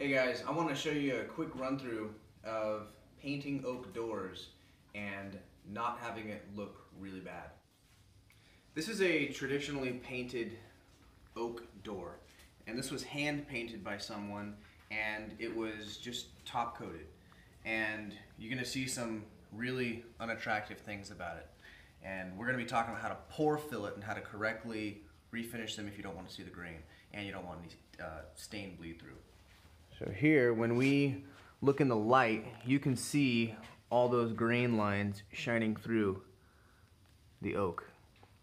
Hey guys, I want to show you a quick run through of painting oak doors and not having it look really bad. This is a traditionally painted oak door and this was hand painted by someone and it was just top coated and you're gonna see some really unattractive things about it and we're gonna be talking about how to pore fill it and how to correctly refinish them if you don't want to see the grain and you don't want any uh, stain bleed through. So here, when we look in the light, you can see all those grain lines shining through the oak.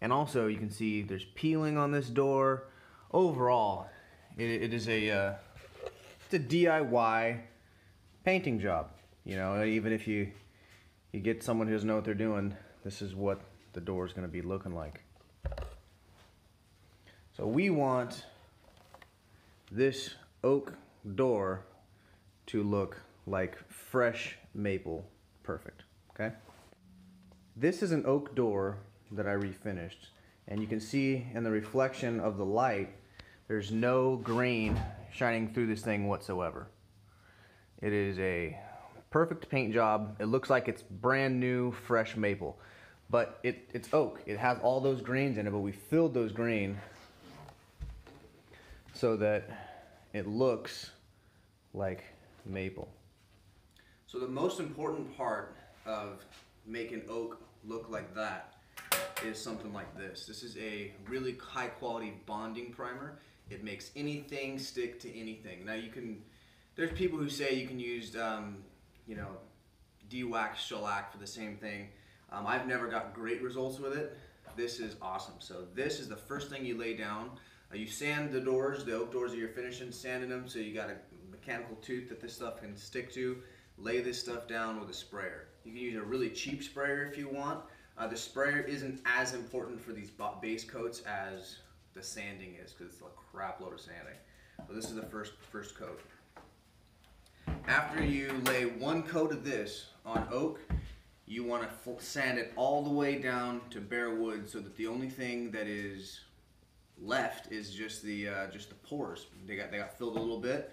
And also you can see there's peeling on this door. Overall, it, it is a, uh, it's a DIY painting job. You know, even if you, you get someone who doesn't know what they're doing, this is what the door is gonna be looking like. So we want this oak door to look like fresh maple perfect, okay? This is an oak door that I refinished and you can see in the reflection of the light there's no grain shining through this thing whatsoever. It is a perfect paint job. It looks like it's brand new fresh maple but it, it's oak. It has all those grains in it but we filled those grain so that it looks like maple. So the most important part of making oak look like that is something like this. This is a really high quality bonding primer. It makes anything stick to anything. Now you can, there's people who say you can use, um, you know, de-wax shellac for the same thing. Um, I've never got great results with it. This is awesome. So this is the first thing you lay down. Uh, you sand the doors, the oak doors that you're finishing, sanding them so you got a mechanical tooth that this stuff can stick to. Lay this stuff down with a sprayer. You can use a really cheap sprayer if you want. Uh, the sprayer isn't as important for these base coats as the sanding is because it's a crap load of sanding. So this is the first, first coat. After you lay one coat of this on oak, you want to sand it all the way down to bare wood so that the only thing that is left is just the uh, just the pores. They got they got filled a little bit,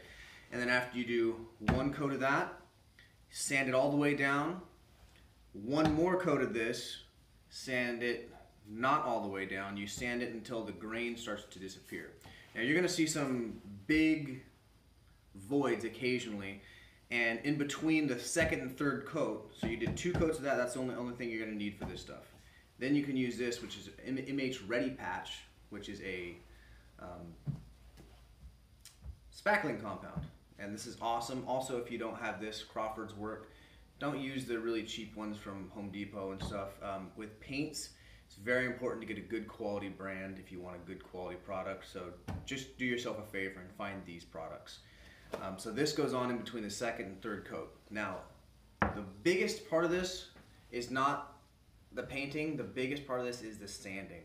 and then after you do one coat of that, sand it all the way down. One more coat of this, sand it not all the way down. You sand it until the grain starts to disappear. Now you're going to see some big voids occasionally and in between the second and third coat, so you did two coats of that, that's the only, only thing you're going to need for this stuff. Then you can use this, which is MH Ready Patch, which is a um, spackling compound. And this is awesome. Also, if you don't have this Crawford's work, don't use the really cheap ones from Home Depot and stuff. Um, with paints, it's very important to get a good quality brand if you want a good quality product. So just do yourself a favor and find these products. Um, so this goes on in between the second and third coat. Now, the biggest part of this is not the painting. The biggest part of this is the sanding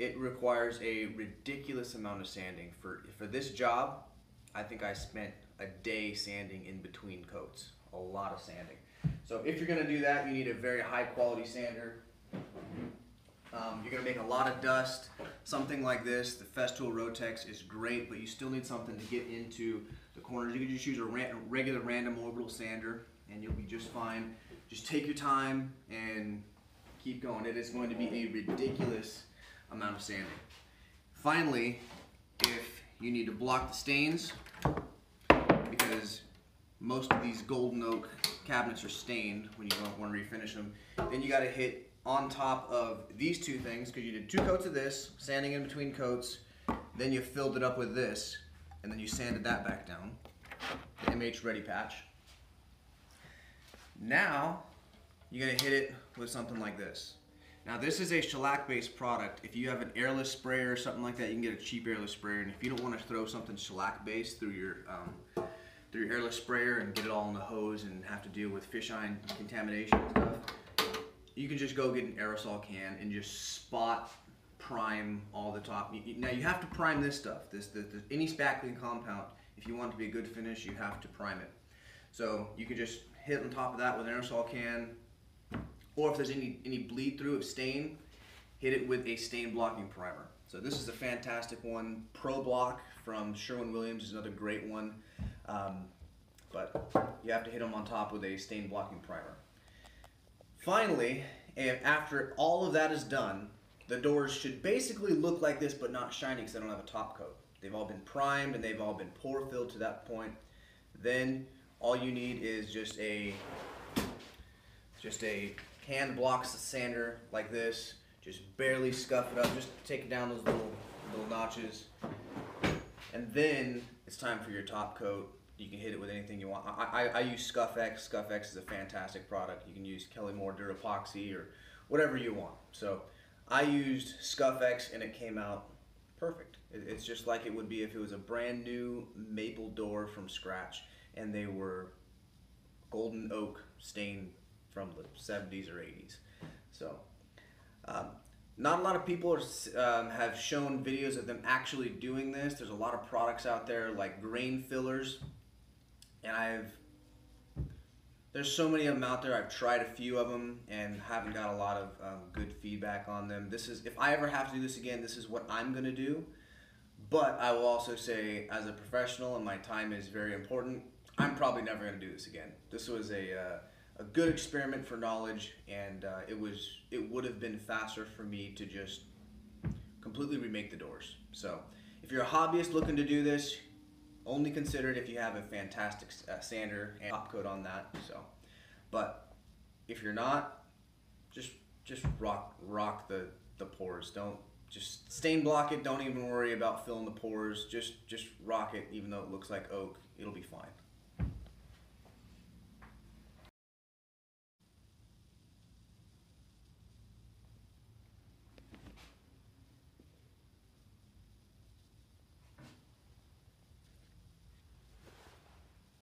it requires a ridiculous amount of sanding. For, for this job, I think I spent a day sanding in between coats. A lot of sanding. So if you're gonna do that, you need a very high quality sander. Um, you're gonna make a lot of dust. Something like this, the Festool Rotex is great, but you still need something to get into the corners. You can just use a regular random orbital sander and you'll be just fine. Just take your time and keep going. It is going to be a ridiculous amount of sanding. Finally, if you need to block the stains, most of these golden oak cabinets are stained when you want to refinish them, then you got to hit on top of these two things, because you did two coats of this, sanding in between coats, then you filled it up with this, and then you sanded that back down, the MH Ready Patch. Now, you're to hit it with something like this. Now this is a shellac-based product. If you have an airless sprayer or something like that, you can get a cheap airless sprayer. And if you don't want to throw something shellac-based through your um, through airless sprayer and get it all in the hose and have to deal with fisheye contamination and stuff, you can just go get an aerosol can and just spot prime all the top. Now you have to prime this stuff. This, this, this any spackling compound. If you want to be a good finish, you have to prime it. So you can just hit on top of that with an aerosol can, or if there's any, any bleed through of stain, hit it with a stain blocking primer. So this is a fantastic one. Pro Block from Sherwin-Williams is another great one. Um, but you have to hit them on top with a stain blocking primer. Finally, after all of that is done, the doors should basically look like this but not shiny because they don't have a top coat. They've all been primed and they've all been pore filled to that point. Then all you need is just a just a hand blocks sander like this. Just barely scuff it up. Just take down those little little notches. And then it's time for your top coat. You can hit it with anything you want. I, I, I use Scuff X. Scuff X is a fantastic product. You can use Kelly-Moore Durapoxy or whatever you want. So I used Scuff X and it came out perfect. It, it's just like it would be if it was a brand new maple door from scratch and they were golden oak stained from the 70s or 80s. So um, not a lot of people um, have shown videos of them actually doing this. There's a lot of products out there like grain fillers, and I've there's so many of them out there. I've tried a few of them and haven't got a lot of um, good feedback on them. This is if I ever have to do this again, this is what I'm gonna do. But I will also say, as a professional, and my time is very important. I'm probably never gonna do this again. This was a uh, a good experiment for knowledge, and uh, it was it would have been faster for me to just completely remake the doors. So if you're a hobbyist looking to do this, only consider it if you have a fantastic uh, sander and top coat on that. So, but if you're not, just just rock rock the the pores. Don't just stain block it. Don't even worry about filling the pores. Just just rock it, even though it looks like oak. It'll be fine.